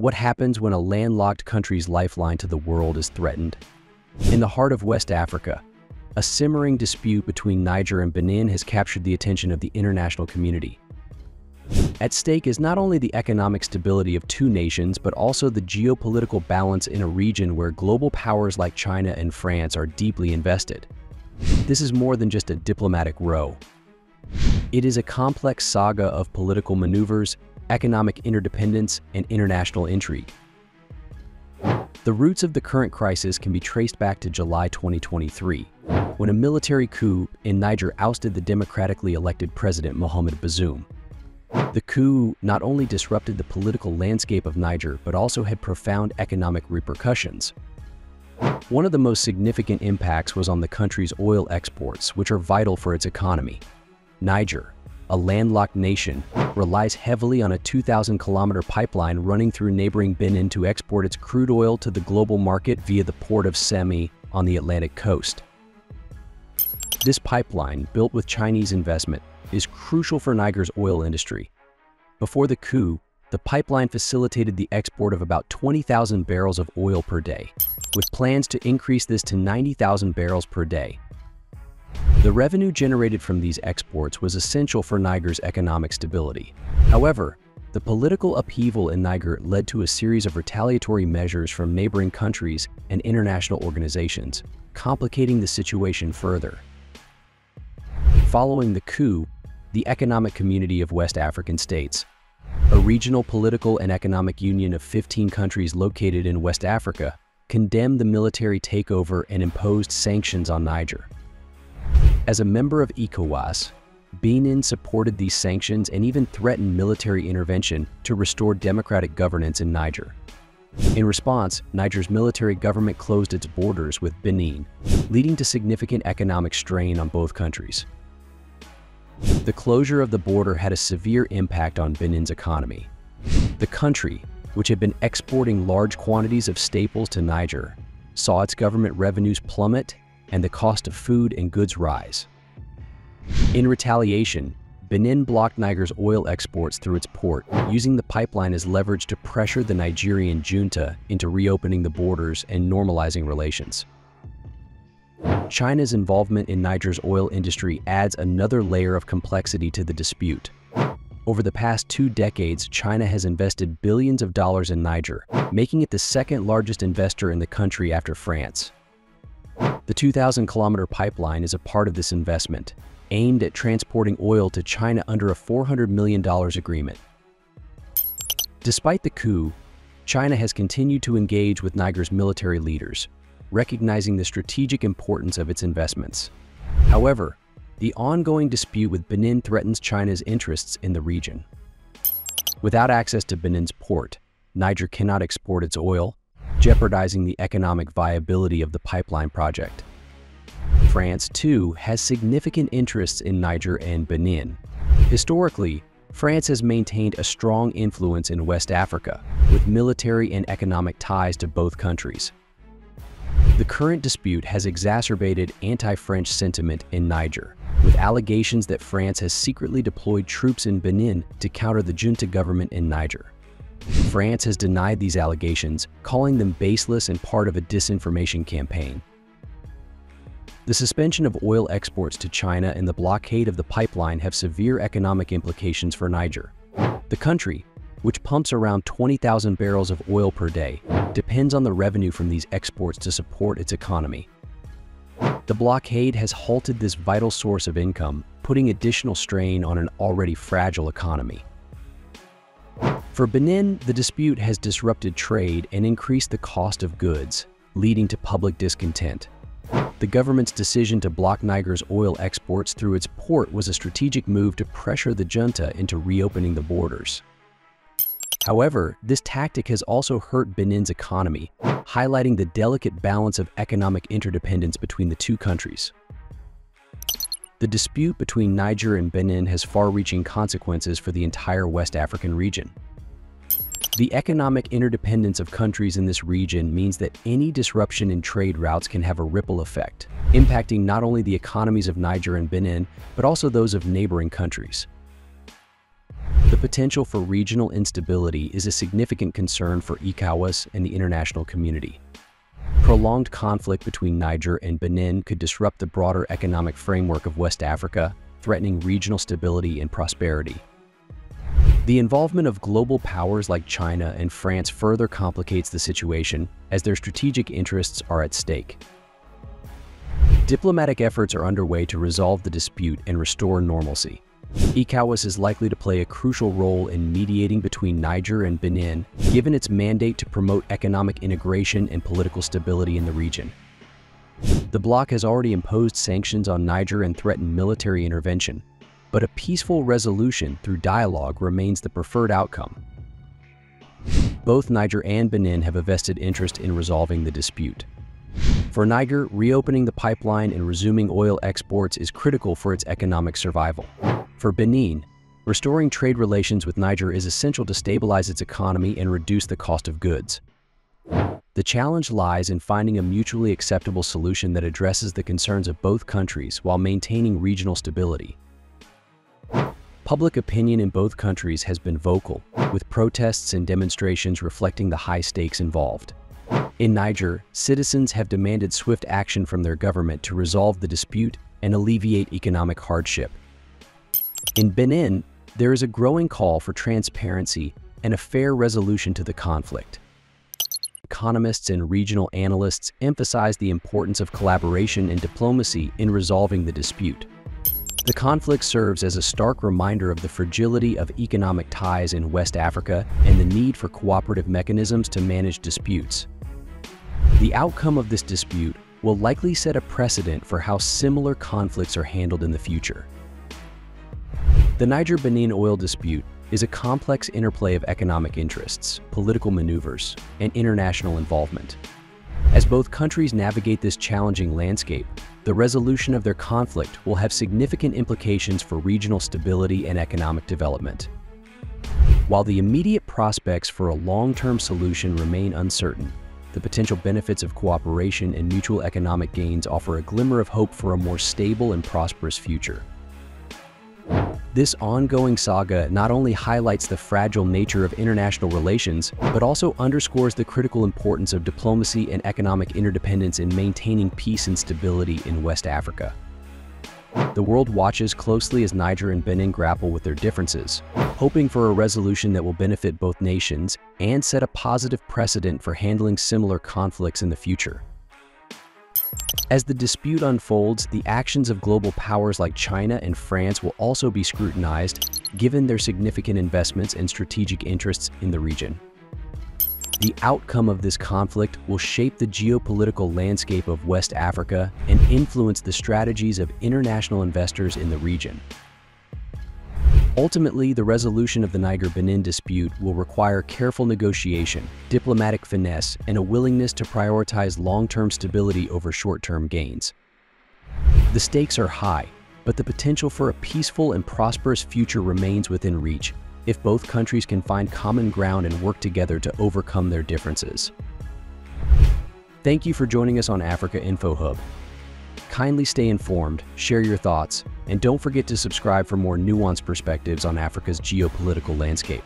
What happens when a landlocked country's lifeline to the world is threatened? In the heart of West Africa, a simmering dispute between Niger and Benin has captured the attention of the international community. At stake is not only the economic stability of two nations, but also the geopolitical balance in a region where global powers like China and France are deeply invested. This is more than just a diplomatic row. It is a complex saga of political maneuvers, economic interdependence, and international intrigue. The roots of the current crisis can be traced back to July 2023, when a military coup in Niger ousted the democratically elected president Mohamed Bazoum. The coup not only disrupted the political landscape of Niger, but also had profound economic repercussions. One of the most significant impacts was on the country's oil exports, which are vital for its economy. Niger, a landlocked nation, relies heavily on a 2,000-kilometer pipeline running through neighboring Benin to export its crude oil to the global market via the port of Seme on the Atlantic coast. This pipeline, built with Chinese investment, is crucial for Niger's oil industry. Before the coup, the pipeline facilitated the export of about 20,000 barrels of oil per day, with plans to increase this to 90,000 barrels per day. The revenue generated from these exports was essential for Niger's economic stability. However, the political upheaval in Niger led to a series of retaliatory measures from neighboring countries and international organizations, complicating the situation further. Following the coup, the Economic Community of West African States, a regional political and economic union of 15 countries located in West Africa, condemned the military takeover and imposed sanctions on Niger. As a member of ECOWAS, Benin supported these sanctions and even threatened military intervention to restore democratic governance in Niger. In response, Niger's military government closed its borders with Benin, leading to significant economic strain on both countries. The closure of the border had a severe impact on Benin's economy. The country, which had been exporting large quantities of staples to Niger, saw its government revenues plummet and the cost of food and goods rise. In retaliation, Benin blocked Niger's oil exports through its port, using the pipeline as leverage to pressure the Nigerian junta into reopening the borders and normalizing relations. China's involvement in Niger's oil industry adds another layer of complexity to the dispute. Over the past two decades, China has invested billions of dollars in Niger, making it the second largest investor in the country after France. The 2,000-kilometer pipeline is a part of this investment, aimed at transporting oil to China under a $400 million agreement. Despite the coup, China has continued to engage with Niger's military leaders, recognizing the strategic importance of its investments. However, the ongoing dispute with Benin threatens China's interests in the region. Without access to Benin's port, Niger cannot export its oil, jeopardizing the economic viability of the pipeline project. France, too, has significant interests in Niger and Benin. Historically, France has maintained a strong influence in West Africa, with military and economic ties to both countries. The current dispute has exacerbated anti-French sentiment in Niger, with allegations that France has secretly deployed troops in Benin to counter the junta government in Niger. France has denied these allegations, calling them baseless and part of a disinformation campaign. The suspension of oil exports to China and the blockade of the pipeline have severe economic implications for Niger. The country, which pumps around 20,000 barrels of oil per day, depends on the revenue from these exports to support its economy. The blockade has halted this vital source of income, putting additional strain on an already fragile economy. For Benin, the dispute has disrupted trade and increased the cost of goods, leading to public discontent. The government's decision to block Niger's oil exports through its port was a strategic move to pressure the junta into reopening the borders. However, this tactic has also hurt Benin's economy, highlighting the delicate balance of economic interdependence between the two countries. The dispute between Niger and Benin has far-reaching consequences for the entire West African region. The economic interdependence of countries in this region means that any disruption in trade routes can have a ripple effect, impacting not only the economies of Niger and Benin, but also those of neighboring countries. The potential for regional instability is a significant concern for ECOWAS and the international community. Prolonged conflict between Niger and Benin could disrupt the broader economic framework of West Africa, threatening regional stability and prosperity. The involvement of global powers like China and France further complicates the situation as their strategic interests are at stake. Diplomatic efforts are underway to resolve the dispute and restore normalcy. ECOWAS is likely to play a crucial role in mediating between Niger and Benin, given its mandate to promote economic integration and political stability in the region. The bloc has already imposed sanctions on Niger and threatened military intervention, but a peaceful resolution through dialogue remains the preferred outcome. Both Niger and Benin have a vested interest in resolving the dispute. For Niger, reopening the pipeline and resuming oil exports is critical for its economic survival. For Benin, restoring trade relations with Niger is essential to stabilize its economy and reduce the cost of goods. The challenge lies in finding a mutually acceptable solution that addresses the concerns of both countries while maintaining regional stability. Public opinion in both countries has been vocal, with protests and demonstrations reflecting the high stakes involved. In Niger, citizens have demanded swift action from their government to resolve the dispute and alleviate economic hardship. In Benin, there is a growing call for transparency and a fair resolution to the conflict. Economists and regional analysts emphasize the importance of collaboration and diplomacy in resolving the dispute. The conflict serves as a stark reminder of the fragility of economic ties in West Africa and the need for cooperative mechanisms to manage disputes. The outcome of this dispute will likely set a precedent for how similar conflicts are handled in the future. The Niger-Benin oil dispute is a complex interplay of economic interests, political maneuvers, and international involvement. As both countries navigate this challenging landscape, the resolution of their conflict will have significant implications for regional stability and economic development. While the immediate prospects for a long-term solution remain uncertain, the potential benefits of cooperation and mutual economic gains offer a glimmer of hope for a more stable and prosperous future. This ongoing saga not only highlights the fragile nature of international relations, but also underscores the critical importance of diplomacy and economic interdependence in maintaining peace and stability in West Africa. The world watches closely as Niger and Benin grapple with their differences, hoping for a resolution that will benefit both nations and set a positive precedent for handling similar conflicts in the future. As the dispute unfolds, the actions of global powers like China and France will also be scrutinized, given their significant investments and strategic interests in the region. The outcome of this conflict will shape the geopolitical landscape of West Africa and influence the strategies of international investors in the region. Ultimately, the resolution of the Niger-Benin dispute will require careful negotiation, diplomatic finesse, and a willingness to prioritize long-term stability over short-term gains. The stakes are high, but the potential for a peaceful and prosperous future remains within reach if both countries can find common ground and work together to overcome their differences. Thank you for joining us on Africa Info Hub. Kindly stay informed, share your thoughts, and don't forget to subscribe for more nuanced perspectives on Africa's geopolitical landscape.